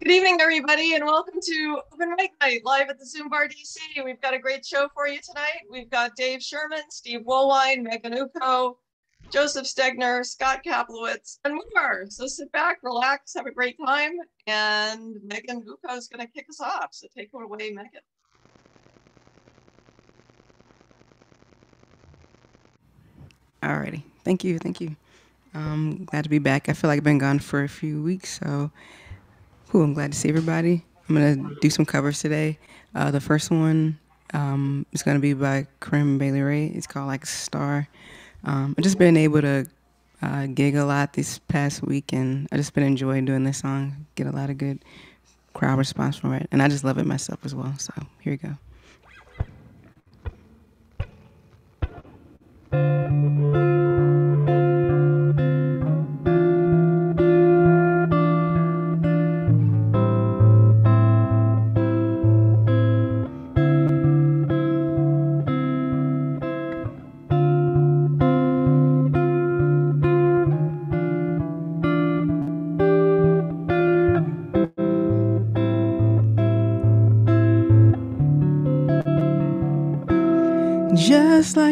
Good evening, everybody, and welcome to Open Mic Night live at the Zoom Bar DC. We've got a great show for you tonight. We've got Dave Sherman, Steve Woolwine, Megan Ukoh, Joseph Stegner, Scott Kaplowitz, and more. So sit back, relax, have a great time, and Megan Ukoh is going to kick us off. So take it away, Megan. Alrighty, thank you, thank you. Um, glad to be back. I feel like I've been gone for a few weeks, so cool. I'm glad to see everybody. I'm gonna do some covers today. Uh, the first one um, is gonna be by Corinne Bailey Rae. It's called like Star. Um, I've just been able to uh, gig a lot this past week, and I just been enjoying doing this song. Get a lot of good crowd response from it, and I just love it myself as well. So here we go.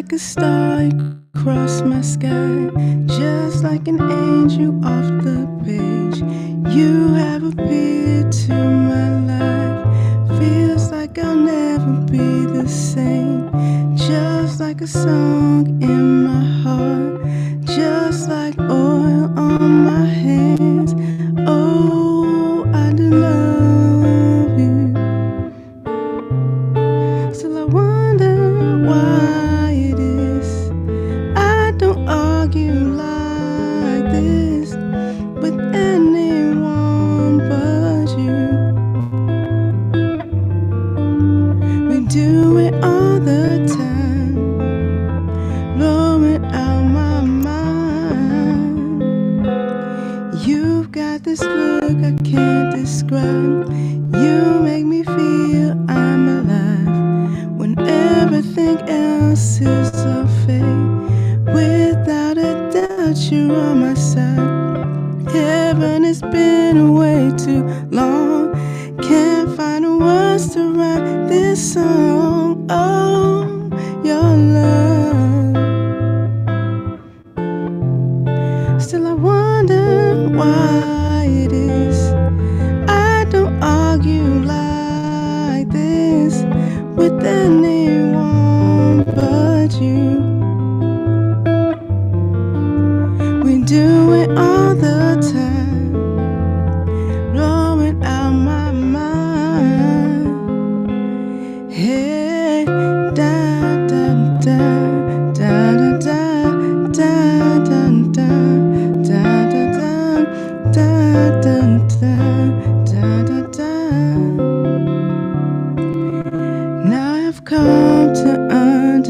Like a star across my sky, just like an angel off the page, you have appeared to my life. Feels like I'll never be the same. Just like a song in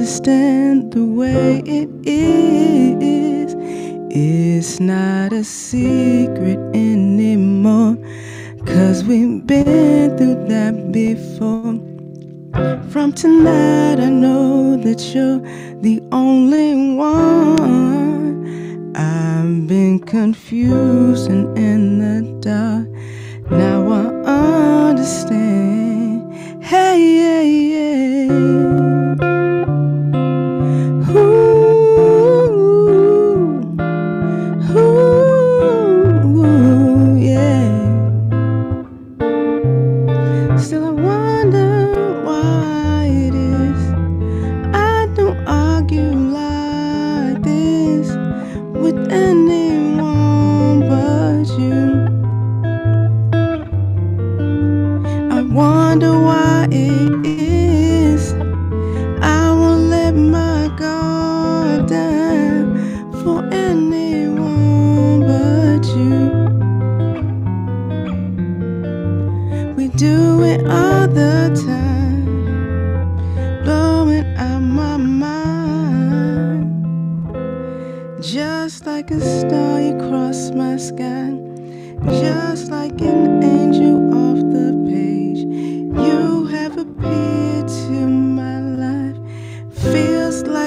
understand the way it is. It's not a secret anymore. Cause we've been through that before. From tonight, I know that you're the only one. I've been confused and in the dark. Now I understand. Hey,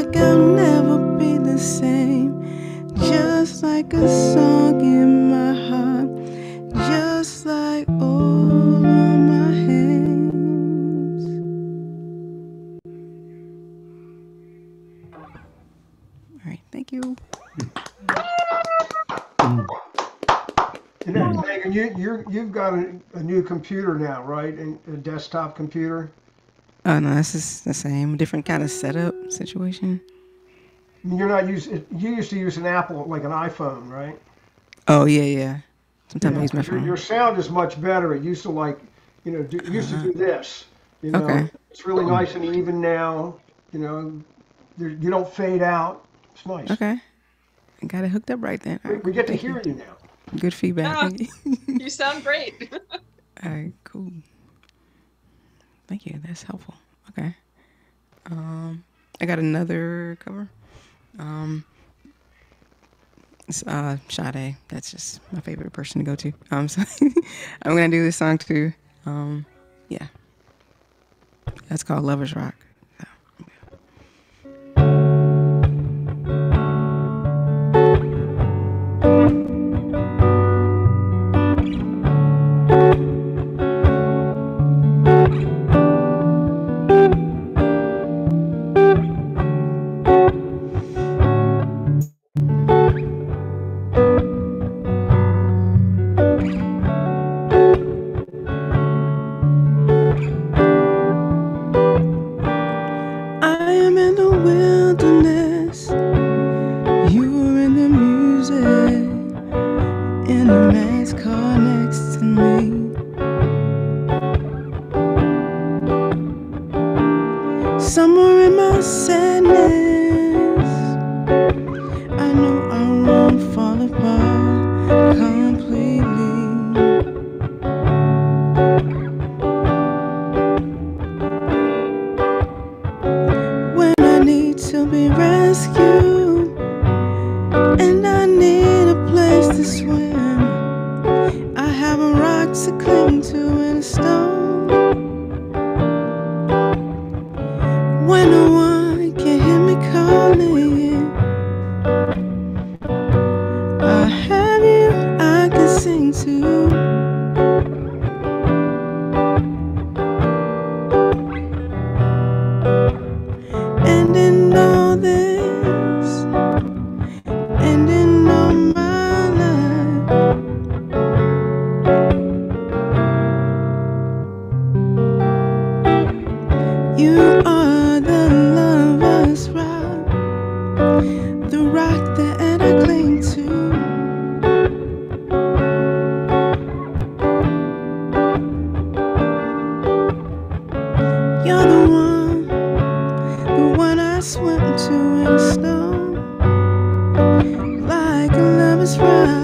like I'll never be the same. Just like a song in my heart, just like all of my hands. All right, thank you. You, you, you've got a, a new computer now, right? A desktop computer? Oh no, this is the same, different kind of setup situation. You're not using, you used to use an Apple, like an iPhone, right? Oh yeah, yeah. Sometimes I use my Your, your sound is much better. It used to like, you know, do, it used to do uh-huh. this. You know, Okay. it's really nice and even now. You know, there, you don't fade out. It's nice. Okay. I got it hooked up right then. We, right, we get to Thank you. hear you now. Good feedback. Yeah. You. You sound great. All right, cool. Thank you. That's helpful. Okay. Um, I got another cover. Um, it's uh Sade. That's just my favorite person to go to. Um, so I'm gonna do this song too. Um, yeah. That's called Lovers Rock. Lover's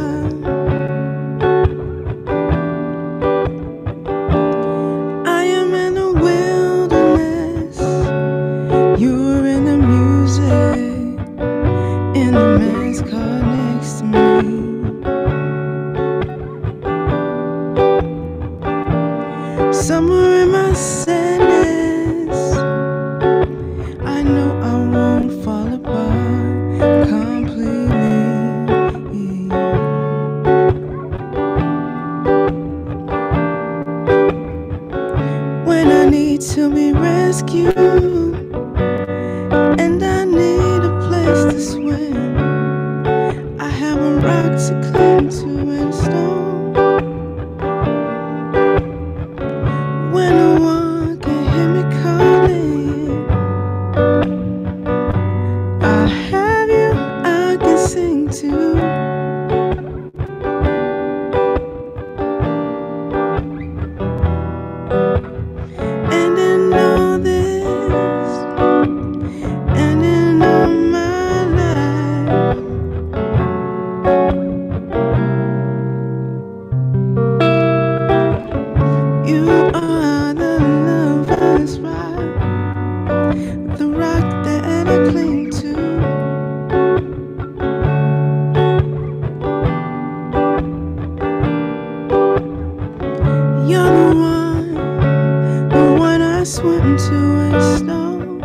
swim to a stone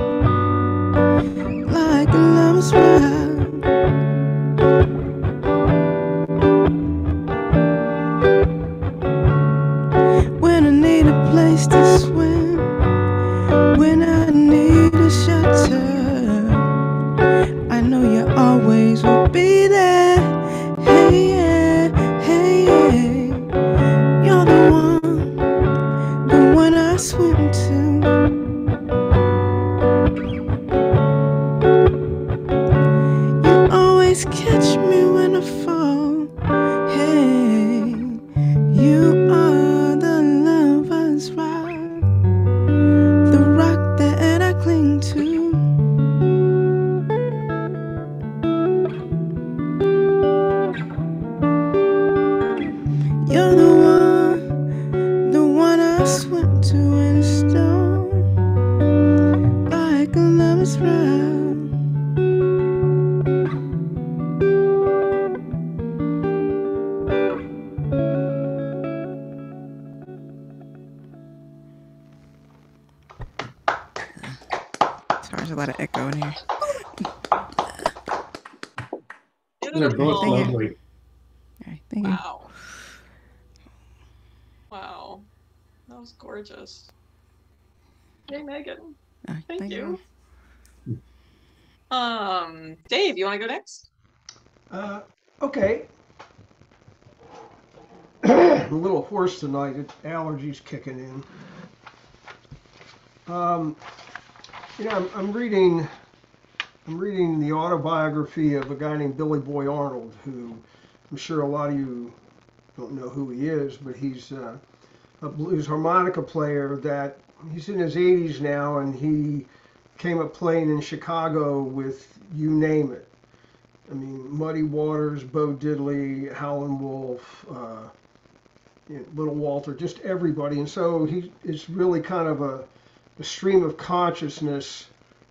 like a lover's ride. You want to go next? Uh, okay. A little hoarse tonight. Allergies kicking in. Um, you know, I'm, I'm reading. I'm reading the autobiography of a guy named Billy Boy Arnold, who I'm sure a lot of you don't know who he is, but he's uh, a blues harmonica player that he's in his 80s now, and he came up playing in Chicago with you name it. I mean, Muddy Waters, Bo Diddley, Howlin' Wolf, uh, you know, Little Walter, just everybody. And so he it's really kind of a, a stream of consciousness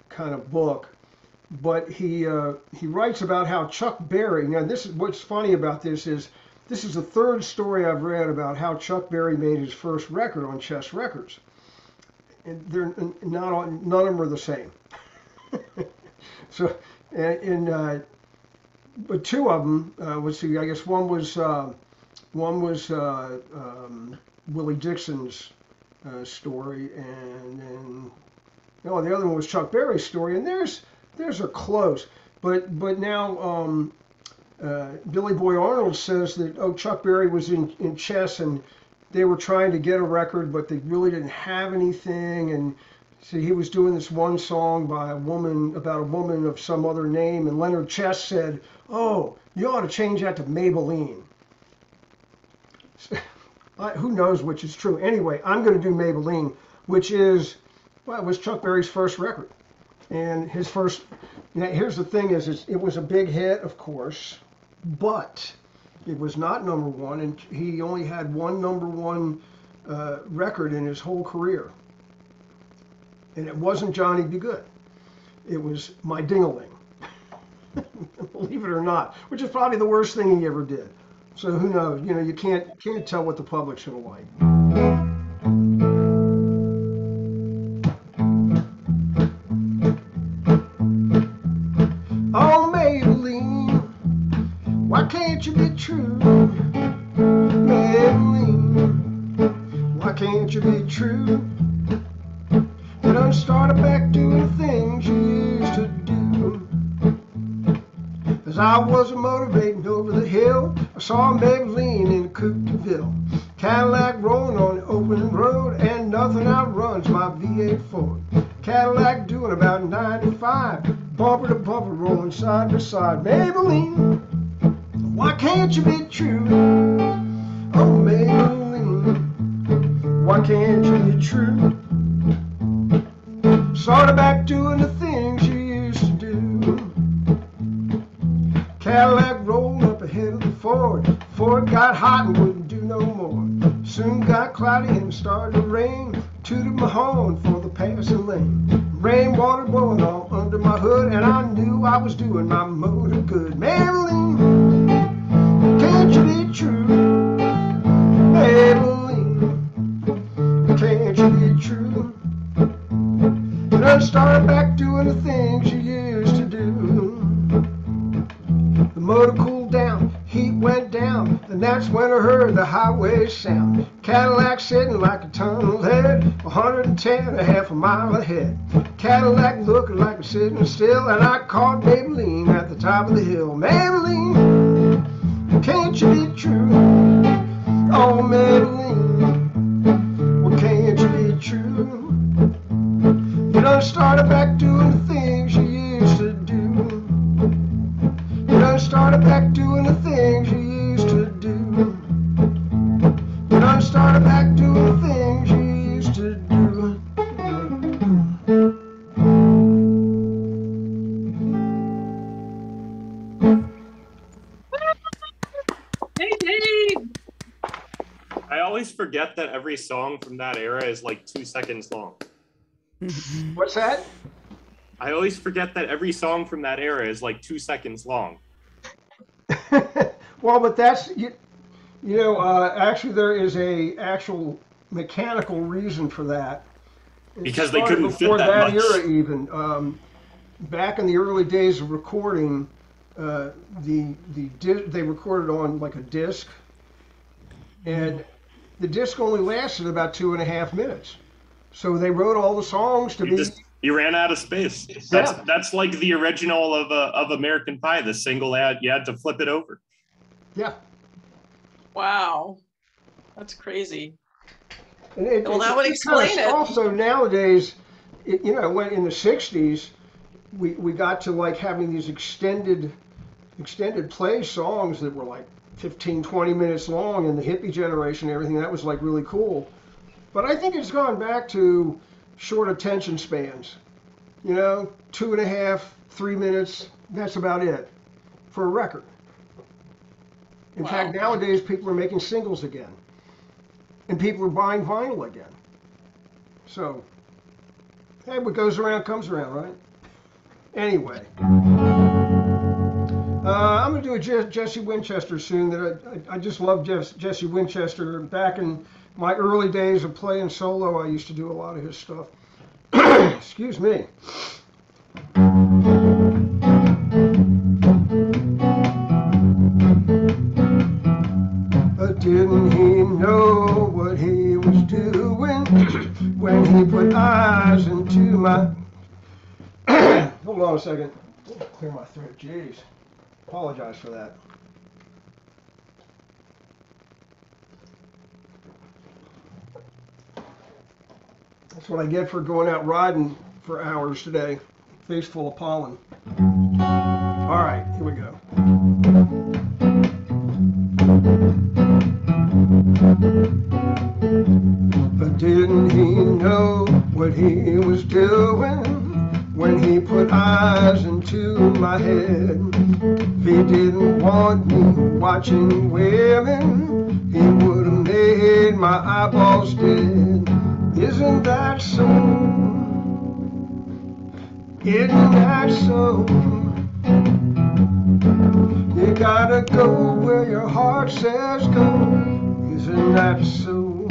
kind of book. But he uh, he writes about how Chuck Berry. Now, this is what's funny about this is this is the third story I've read about how Chuck Berry made his first record on Chess Records. And they're not all, none of them are the same. so, and, and uh, but two of them uh, was see, I guess one was uh, one was uh, um, Willie Dixon's uh, story, and then no, the other one was Chuck Berry's story, and there's there's a close, but but now um, uh, Billy Boy Arnold says that oh Chuck Berry was in in chess and they were trying to get a record, but they really didn't have anything, and so he was doing this one song by a woman about a woman of some other name, and Leonard Chess said, "Oh, you ought to change that to Maybelline." I, who knows which is true? Anyway, I'm going to do Maybelline, which is well, it was Chuck Berry's first record, and his first. Now, here's the thing: is it's, it was a big hit, of course, but it was not number one, and he only had one number one uh, record in his whole career and it wasn't Johnny B. Goode. It was My Dingaling. Believe it or not, which is probably the worst thing he ever did. So who knows? You know, you can't can't tell what the public's gonna like. Oh, Maybelline, why can't you be true? Maybelline, why can't you be true? Saw Maybelline in Coupe de Ville. Cadillac rolling on the open road, and nothing outruns my V8 Ford. Cadillac doing about 95, bumper to bumper rolling side by side. Maybelline, why can't you be true? Oh, Maybelline, why can't you be true? Started back doing the got hot and wouldn't do no more. Soon got cloudy and started to rain. Tooted my horn for the passing lane. Rainwater blowing all under my hood, and I knew I was doing my highway sound. Cadillac sitting like a tunnel head, 110 and a half a mile ahead. Cadillac looking like a sitting still, and I caught Maybelline at the top of the hill. Maybelline, can't you be true? Oh, Maybelline, well, can't you be true? You done started back doing the things you used to do. You done started back doing the every song from that era is like two seconds long. What's that? I always forget that every song from that era is like two seconds long. well, but that's you, you know, uh, actually there is a actual mechanical reason for that. It Because they couldn't fit before that much. era even. Um, back in the early days of recording, uh, the the di- they recorded on like a disc, and the disc only lasted about two and a half minutes. So they wrote all the songs to You be. just you ran out of space. That's Yeah. that's like the original of uh, of American Pie. The single ad you had to flip it over. yeah. Wow. That's crazy. It- Well, that would it's kinda explain it. Also, nowadays, it, you know, when in the '60s, we we got to like having these extended extended play songs that were like 15, 20 minutes long in the hippie generation and everything. That was like really cool. But I think it's gone back to short attention spans. You know, two and a half, three minutes. That's about it for a record. In Wow. fact, nowadays people are making singles again, and people are buying vinyl again. So, hey, what goes around comes around, right? Anyway, uh, I'm gonna do a Je- Jesse Winchester soon. That I, I, I just love Jess, Jesse Winchester. Back in my early days of playing solo, I used to do a lot of his stuff. Excuse me. But didn't he know what he was doing when he put eyes into my. Hold on a second. Clear my throat. Jeez. Apologize for that. That's what I get for going out riding for hours today. Face full of pollen. All right, here we go. But didn't he know what he was doing when he put eyes into my head? If he didn't want me watching women, he would have made my eyeballs dead. Isn't that so? Isn't that so? You gotta go where your heart says go. Isn't that so?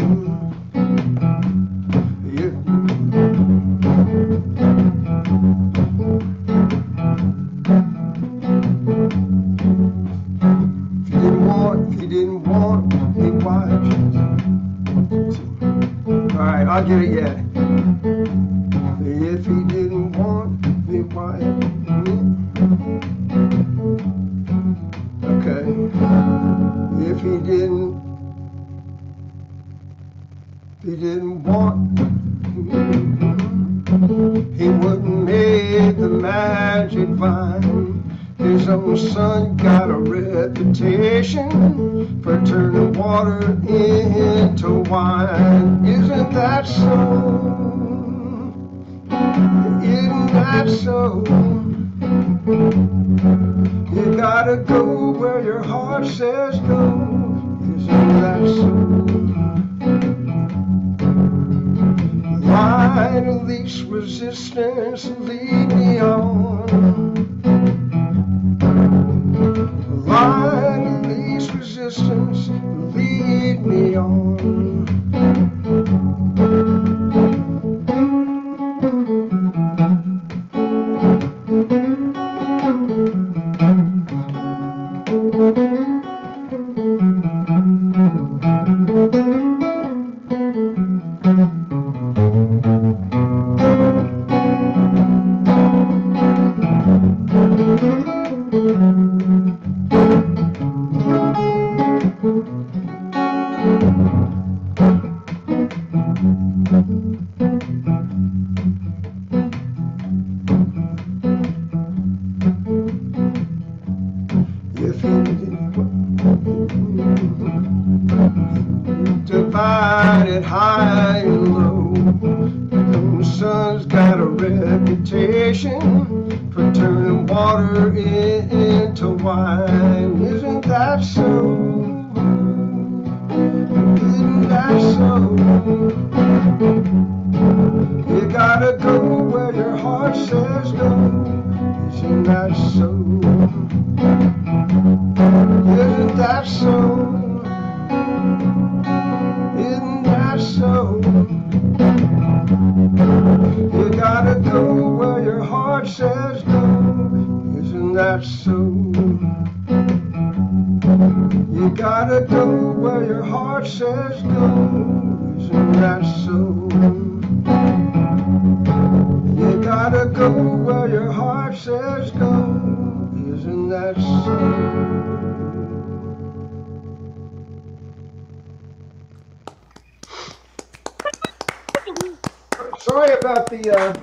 The. Uh,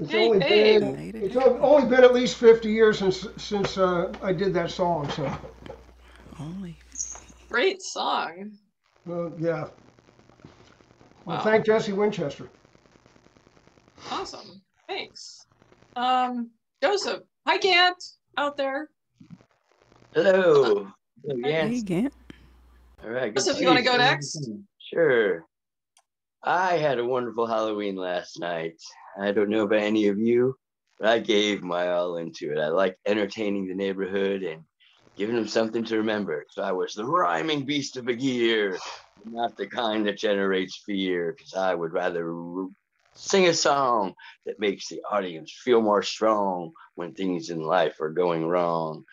it's Hey, only hey. been it's only been at least 50 years since since uh, I did that song. So, Only. Great song. well, yeah. Well, Wow. thank Jesse Winchester. Awesome. Thanks. Um, Joseph, hi Gantt out there. Hello. Hello, Hey, Gans. Gantt. All right. Joseph, to you wanna go next? Sure. I had a wonderful Halloween last night. I don't know about any of you, but I gave my all into it. I like entertaining the neighborhood and giving them something to remember. So I was the rhyming beast of a gear, not the kind that generates fear, because I would rather r- sing a song that makes the audience feel more strong when things in life are going wrong.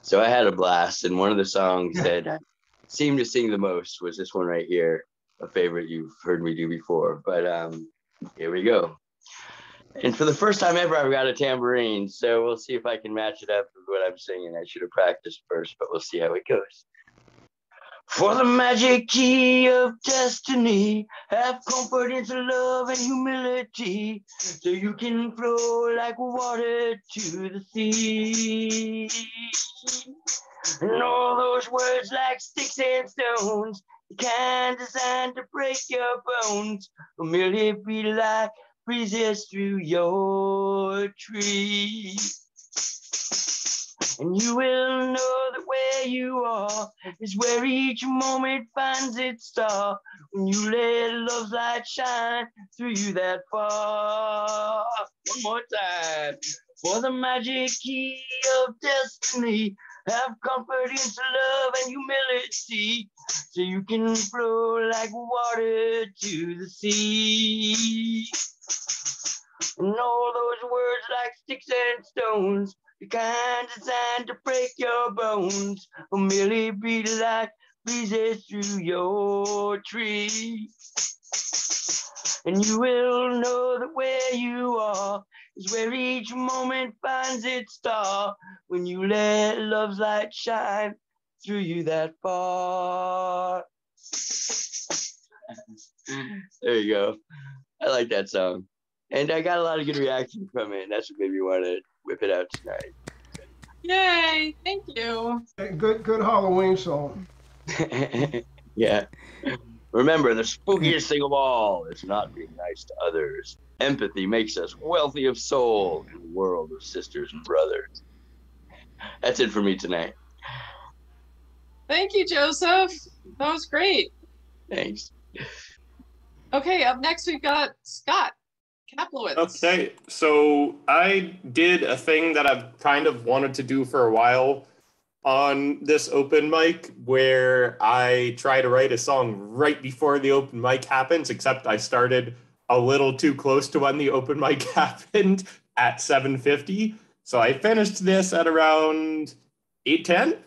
So I had a blast, and one of the songs that I seemed to sing the most was this one right here, a favorite you've heard me do before. But um, here we go. And for the first time ever, I've got a tambourine, so we'll see if I can match it up with what I'm singing. I should have practiced first, but we'll see how it goes. For the magic key of destiny, have confidence, love, and humility, so you can flow like water to the sea. And all those words like sticks and stones, kind designed to break your bones, will merely be like breezes through your tree. And you will know that where you are is where each moment finds its star. When you let love's light shine through you that far. One more time. For the magic key of destiny, have confidence, love, and humility, so you can flow like water to the sea. And all those words like sticks and stones, the kind designed to break your bones, will merely be like breezes through your tree. And you will know that where you are is where each moment finds its star when you let love's light shine through you that far. there you go. I like that song. And I got a lot of good reaction from it. And that's what made me want to whip it out tonight. Yay! Thank you. Good good Halloween song. yeah. Remember, the spookiest thing of all is not being nice to others. Empathy makes us wealthy of soul in a world of sisters and brothers. That's it for me tonight. Thank you, Joseph. That was great. Thanks. Okay, up next we've got Scott Kaplowitz. Okay, so I did a thing that I've kind of wanted to do for a while on this open mic where I try to write a song right before the open mic happens, except I started a little too close to when the open mic happened at 7:50. So I finished this at around 8:10.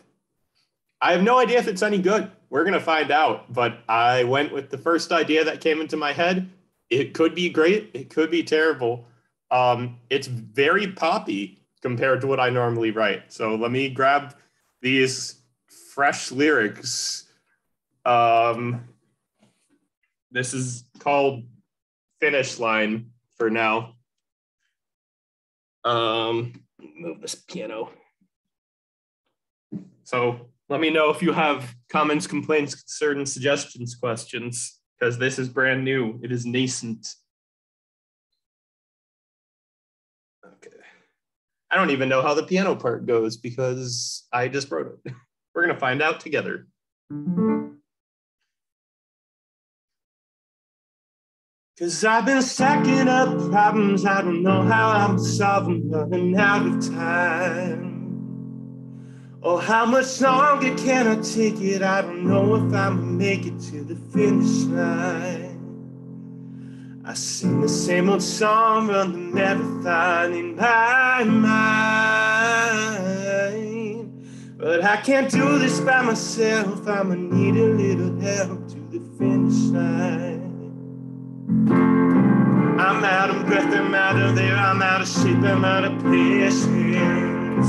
I have no idea if it's any good. We're gonna find out, but I went with the first idea that came into my head. It could be great, it could be terrible. Um, it's very poppy compared to what I normally write. So let me grab these fresh lyrics. Um, this is called Finish Line for now. Um, move this piano. So let me know if you have comments, complaints, concerns, suggestions, questions, because this is brand new. It is nascent. I don't even know how the piano part goes because I just wrote it. We're going to find out together. Cause I've been stacking up problems, I don't know how I'm solving, running out of time. Oh, how much longer can I take it? I don't know if I'm gonna make it to the finish line. I sing the same old song, run the marathon in my mind. But I can't do this by myself, I'ma need a little help to the finish line. I'm out of breath, I'm out of there, I'm out of shape, I'm out of patience.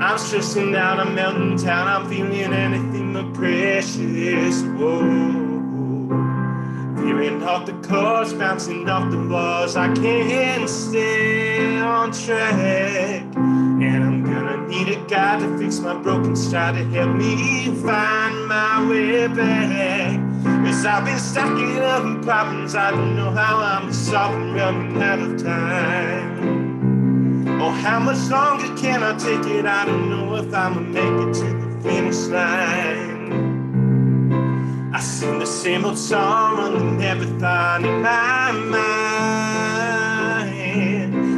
I'm stressing out, I'm melting down, I'm feeling anything but precious. Whoa. The bouncing off the walls. I can't stay on track. And I'm gonna need a guy to fix my broken stride to help me find my way back. Cause I've been stacking up problems, I don't know how I'm solving, running out of time. Oh, how much longer can I take it? I don't know if I'ma make it to the finish line. I sing the same old song, running everything in my mind.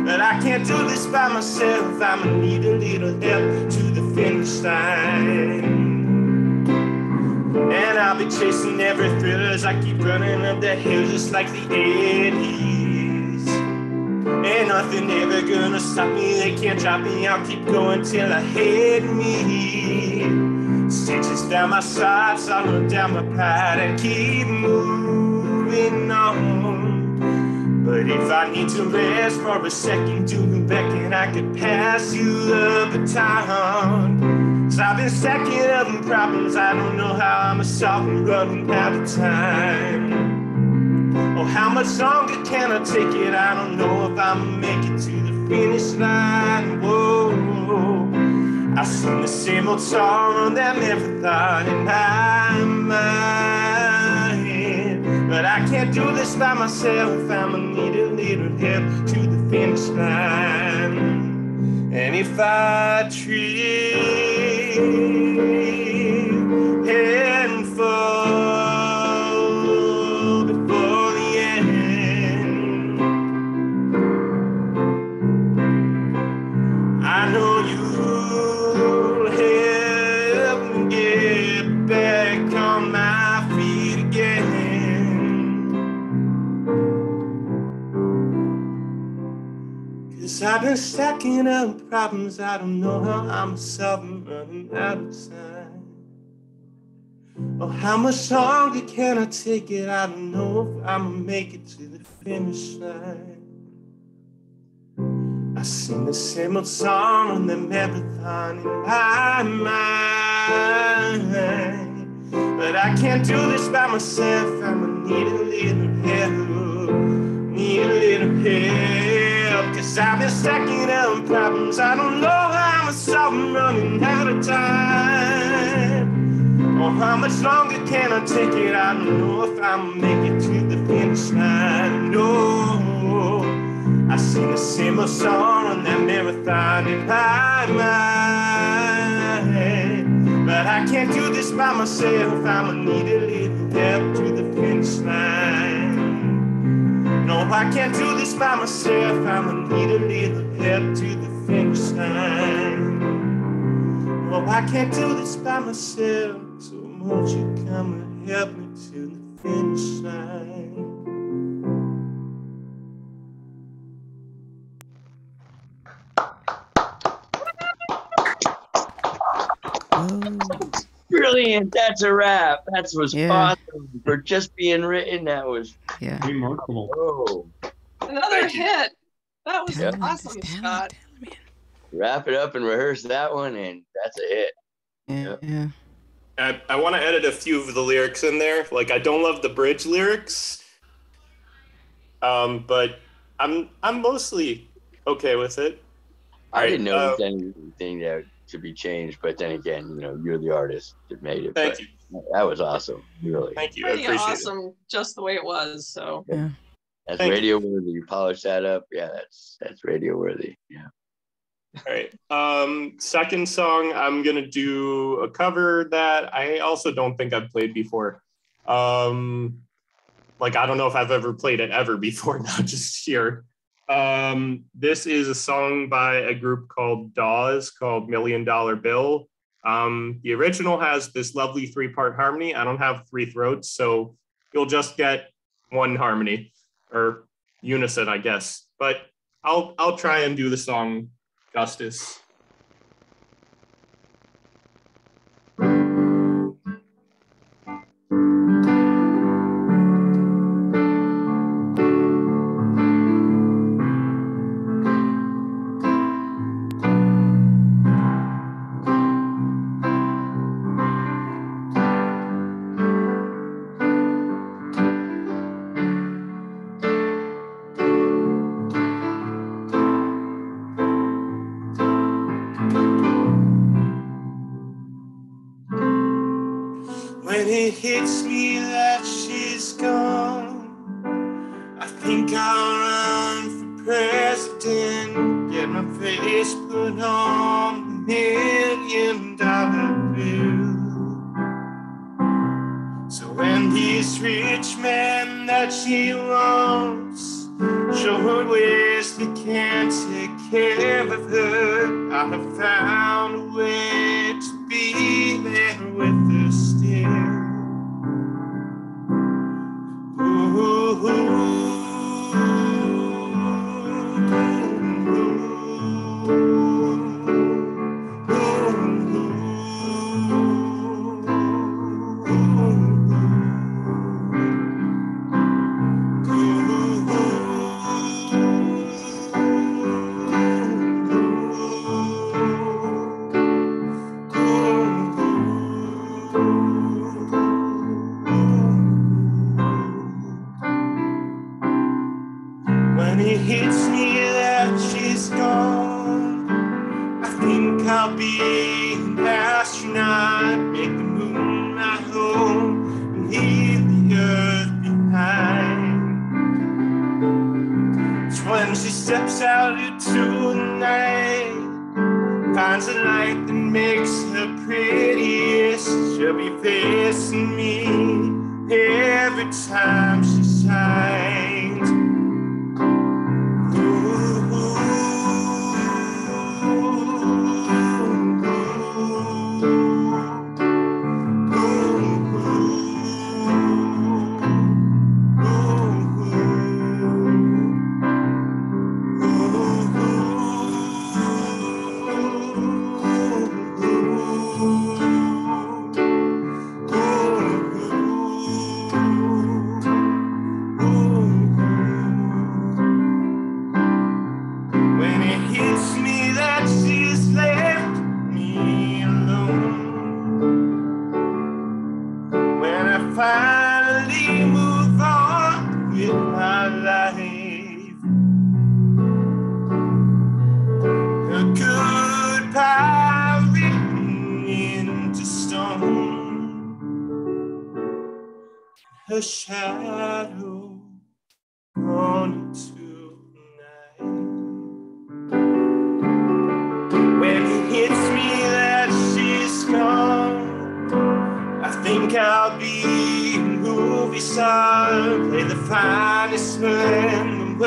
But I can't do this by myself, I'ma need a little help to the finish line. And I'll be chasing every thrill as I keep running up that hill just like the 80s. Ain't nothing ever gonna stop me, they can't drop me, I'll keep going till I hit me. Stitches down my sides, I look down my pride and keep moving on. But if I need to rest for a second, do back and I could pass you the baton. So I've been stacking up problems, I don't know how I'm a them, running out of time. Oh, how much longer can I take it? I don't know if I'ma make it to the finish line. Whoa. I sing the same old song on that marathon in my mind. But I can't do this by myself. Need a little help to the finish line. And if I trip stacking up problems, I don't know how I'm solving, running out of time. Oh, how much longer can I take it? I don't know if I'ma make it to the finish line. I sing the same old song on the marathon in my mind. But I can't do this by myself. I'ma need a little help. Need a little help. Cause I've been stacking up problems. I don't know how I'm solve them running out of time. Oh, how much longer can I take it? I don't know if I'ma make it to the finish line. No. I sing same old song on that marathon in my mind. But I can't do this by myself. I'ma need a little help to the finish line. No, I can't do this by myself. I'ma need a little help to the finish line. No, I can't do this by myself. So won't you come and help me to the finish line? Oh, Brilliant. That's a wrap. That was Yeah. awesome for just being written. That was yeah. Remarkable. oh. Another Thank you. hit. That was Talent, awesome, talent, Scott. talent, Wrap it up and rehearse that one, and that's a hit. man. Yeah, yeah. I, I want to edit a few of the lyrics in there. Like I don't love the bridge lyrics, um, but I'm I'm mostly okay with it. I Right, didn't know uh, anything that should be changed, but then again, you know, you're the artist that made it. Thank but you, That was awesome. Really. thank you. I Pretty appreciate it. awesome, just the way it was. So That's Thank you. radio worthy. You polish that up. Yeah, that's that's radio worthy. Yeah. All right. Um, second song, I'm gonna do a cover that I also don't think I've played before. Um, like I don't know if I've ever played it ever before, not just here. Um, this is a song by a group called Dawes called Million Dollar Bill. Um, the original has this lovely three part harmony. I don't have three throats, so you'll just get one harmony or unison, I guess. But I'll I'll try and do the song justice. Star, play the finest man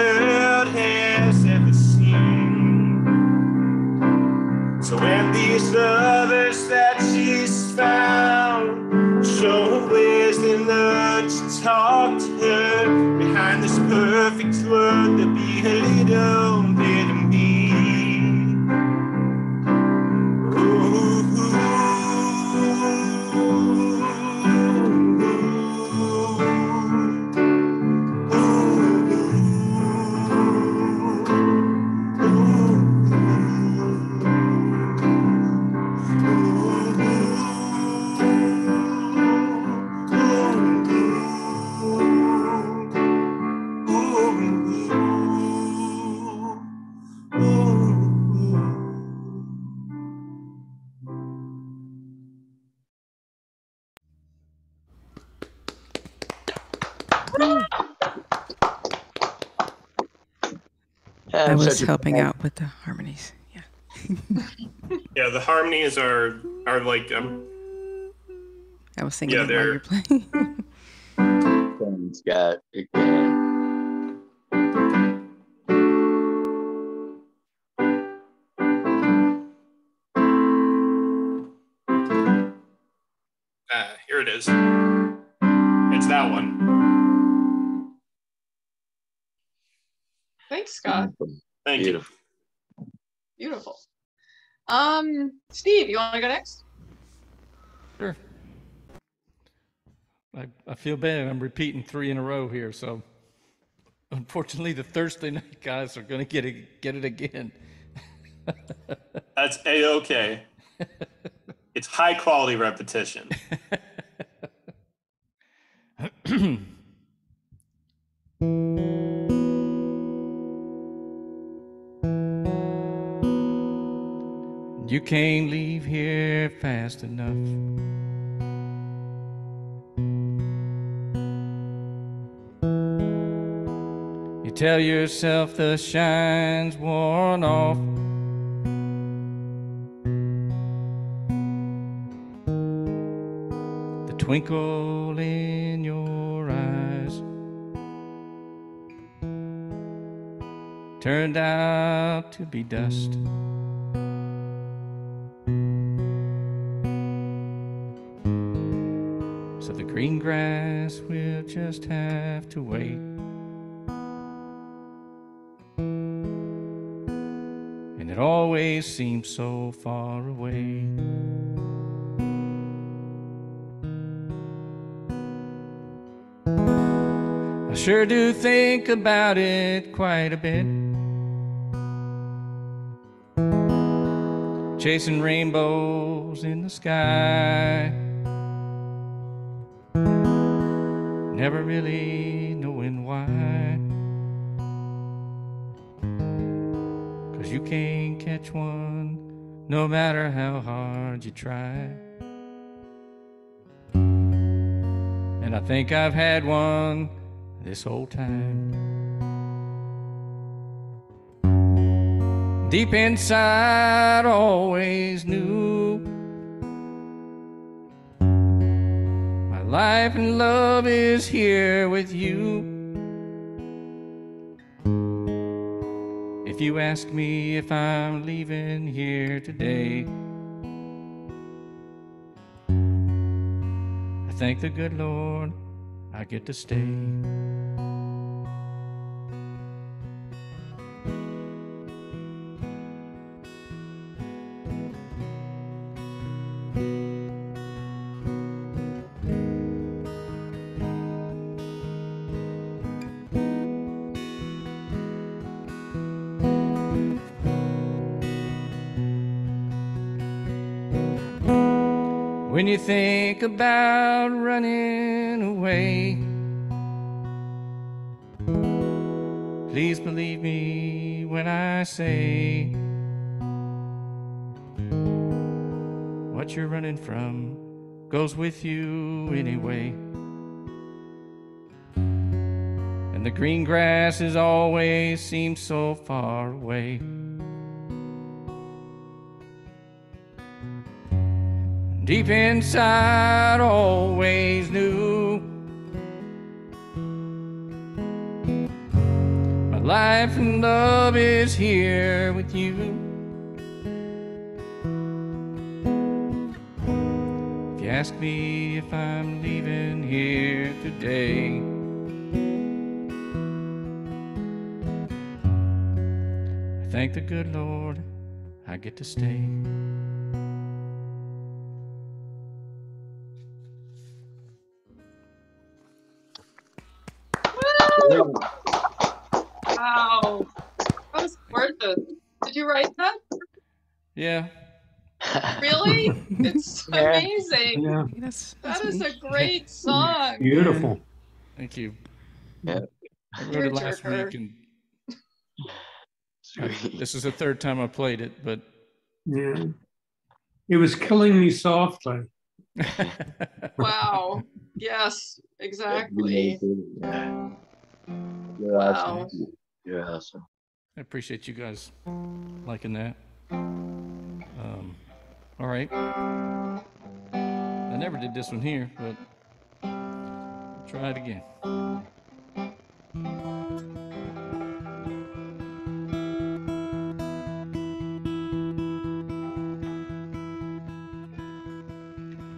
was helping out with the harmonies. Yeah. Yeah, the harmonies are are like um I was thinking Yeah, it while they're- you're playing. Congratulations, Scott. Again. Uh, here it is. It's that one. Thanks, Scott. Thank you. Beautiful. Beautiful. Um, Steve, you want to go next? Sure. I, I feel bad. I'm repeating three in a row here. So unfortunately, the Thursday night guys are going to get it, get it again. That's a okay. it's high quality repetition. You can't leave here fast enough. You tell yourself the shine's worn off. The twinkle in your eyes turned out to be dust. Green grass will just have to wait. And it always seems so far away. I sure do think about it quite a bit. Chasing rainbows in the sky. Never really knowing why. Cause you can't catch one no matter how hard you try. And I think I've had one this whole time. Deep inside, always knew life and love is here with you. If you ask me if I'm leaving here today, I thank the good Lord I get to stay. About running away, please believe me when I say what you're running from goes with you anyway. And the green grass has always seemed so far away. Deep inside always knew my life and love is here with you. If you ask me if i'm leaving here today I thank the good lord i get to stay you write that? yeah Really? It's Yeah. amazing. Yeah, That's, That that's a great song. beautiful. Thank you. Yeah. I wrote You're it last jerker. week, and Sweet. this is the third time I played it, but Yeah. It was killing me softly. Wow. Yes, exactly. Yeah. You're Wow. awesome. You're awesome. I appreciate you guys liking that. Um, all right. I never did this one here, but Try it again.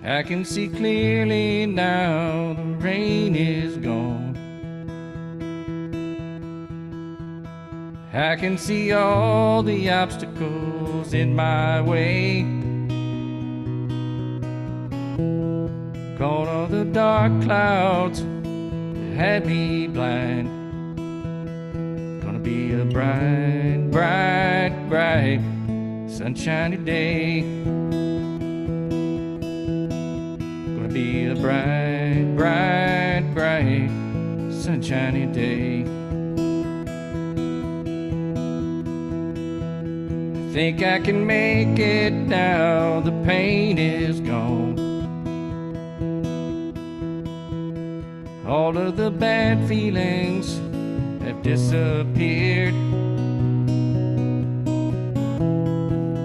I can see clearly now the rain is gone. I can see all the obstacles in my way. Gone all the dark clouds had me blind. Gonna be a bright, bright, bright, sunshiny day. Gonna be a bright, bright, bright, sunshiny day. Think I can make it now, the pain is gone. All of the bad feelings have disappeared.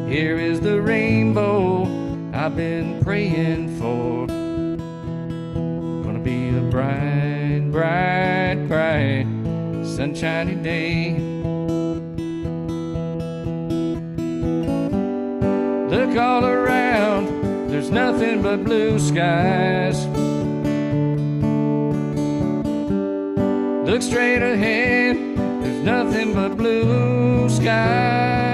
Here is the rainbow I've been praying for. Gonna be a bright, bright, bright, sunshiny day. Look all around, there's nothing but blue skies. Look straight ahead, there's nothing but blue skies.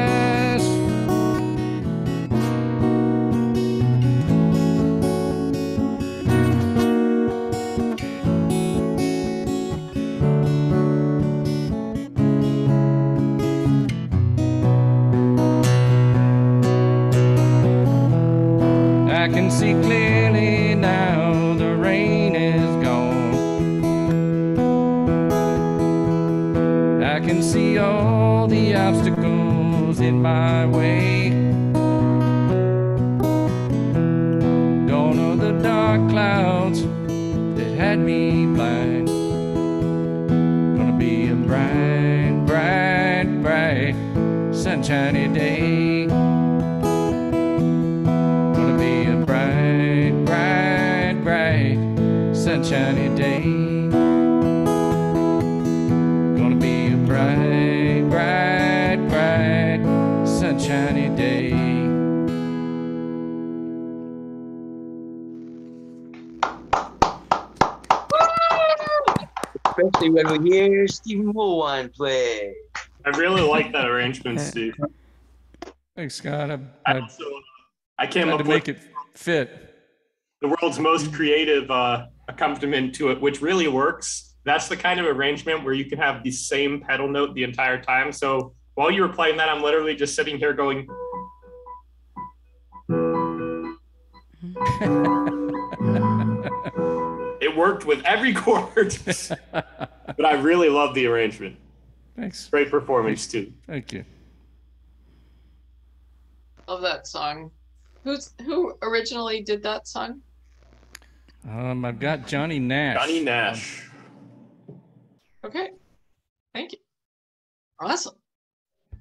Stephen play. I really like that arrangement, Steve. Thanks, Scott. I, I I also, I came up to with make it fit. the world's most creative uh, accompaniment to it, which really works. That's the kind of arrangement where you can have the same pedal note the entire time. So while you were playing that, I'm literally just sitting here going. it worked with every chord, but I really love the arrangement. Thanks. Great performance too. Thank you. Love that song. Who's who originally did that song? Um, I've got Johnny Nash. Johnny Nash. Okay. Thank you. Awesome.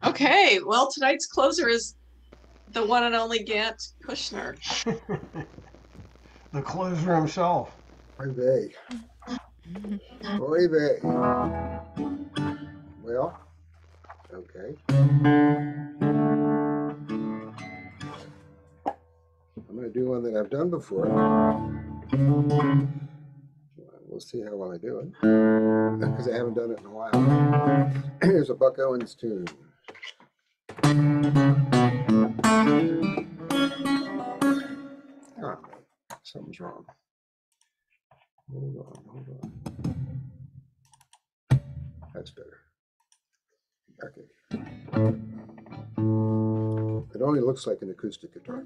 Okay. Well, tonight's closer is the one and only Gantt Kushner. the closer himself. Oy vey. Oy vey. Well, okay. I'm going to do one that I've done before. We'll see how well I do it because I haven't done it in a while. Here's a Buck Owens tune. Ah, something's wrong. Hold on, hold on. That's better. It only looks like an acoustic guitar.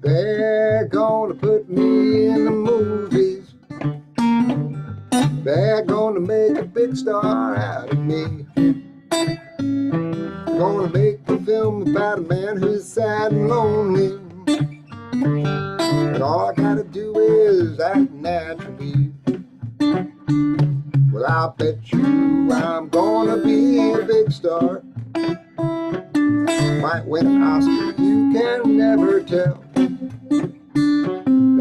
They're gonna put me in the movies. They're gonna make a big star out of me. About a man who's sad and lonely. And all I gotta do is act naturally. Well, I'll bet you I'm gonna be a big star. Might win an Oscar, you can never tell.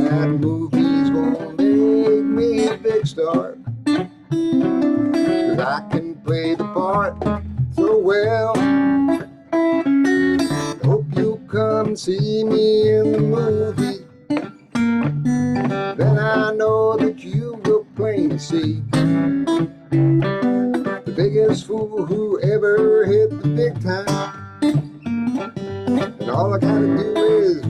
That movie's gonna make me a big star. Cause I can play the part so well. See me in the movie. Then I know that you will plainly see the biggest fool who ever hit the big time. And all I gotta do is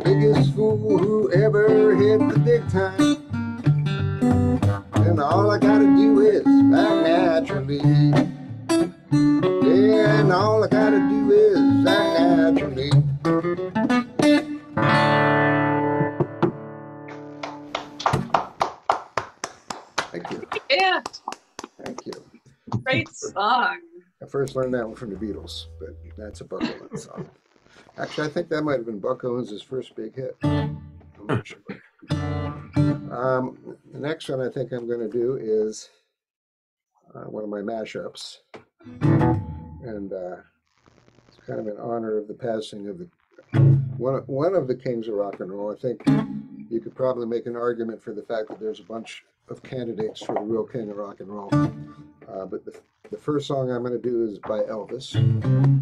the biggest fool who ever hit the big time. And all I gotta do is act naturally. Yeah, and all I gotta do is act naturally. Thank you. Yeah, Thank you. great song. I first learned that one from the Beatles, but that's a Buck song. Actually, I think that might have been Buck Owens' first big hit. I'm not sure. Um, the next one I think I'm going to do is uh, one of my mashups, and uh, it's kind of in honor of the passing of the one of, one of the kings of rock and roll. I think you could probably make an argument for the fact that there's a bunch of candidates for the real king of rock and roll. Uh, but the, the first song I'm going to do is by Elvis,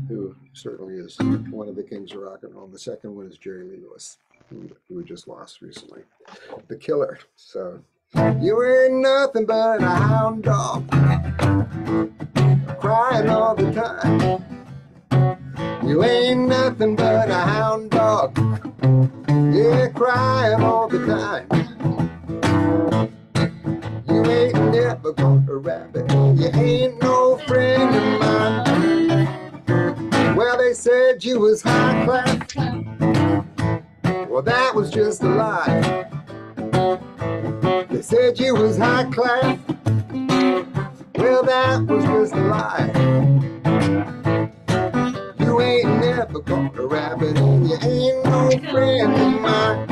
who certainly is one of the kings of rock and roll. The second one is Jerry Lee Lewis, who we just lost recently. The Killer. So, you ain't nothing but a hound dog, crying all the time. You ain't nothing but a hound dog, yeah, crying all the time. Never caught a rabbit. You ain't no friend of mine. Well, they said you was high class. Well, that was just a lie. They said you was high class. Well, that was just a lie. You ain't never caught a rabbit, and you ain't no friend of mine.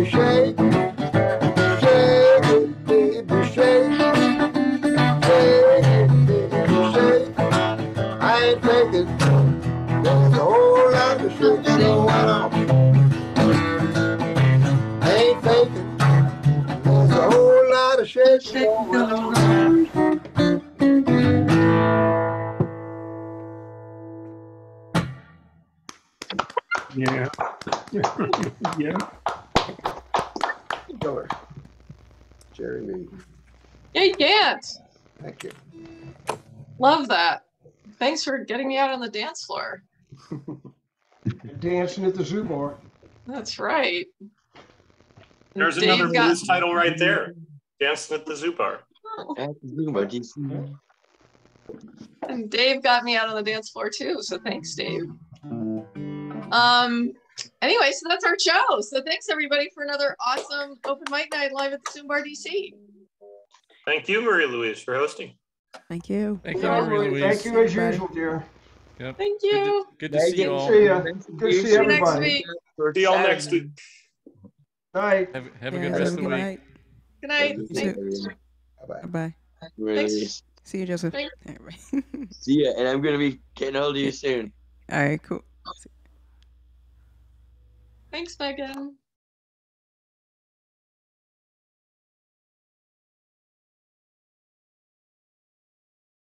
Shake. Love that. Thanks for getting me out on the dance floor. Dancing at the zoo bar. That's right. There's Dave another got- blues title right there. Dancing at the Zoo Bar. At the Zoom Bar DC. And Dave got me out on the dance floor too, so thanks, Dave. Um. Anyway, so that's our show. So thanks everybody for another awesome open mic night live at the Zoom Bar DC. Thank you, Marie Louise, for hosting. Thank you. Thank you, Marie Louise. Thank you as usual, dear. Yep. Thank Good to- you. Good to see you you. all. See ya. Good to see See you next everybody. week. See y'all next week. Night. Have, have a good rest of the good week. night. Good night. You Thanks. too. Bye-bye. Bye. Thanks. See you, Joseph. Thanks. All right. See ya, and I'm gonna be getting hold of you soon. All right, cool. Thanks, Megan.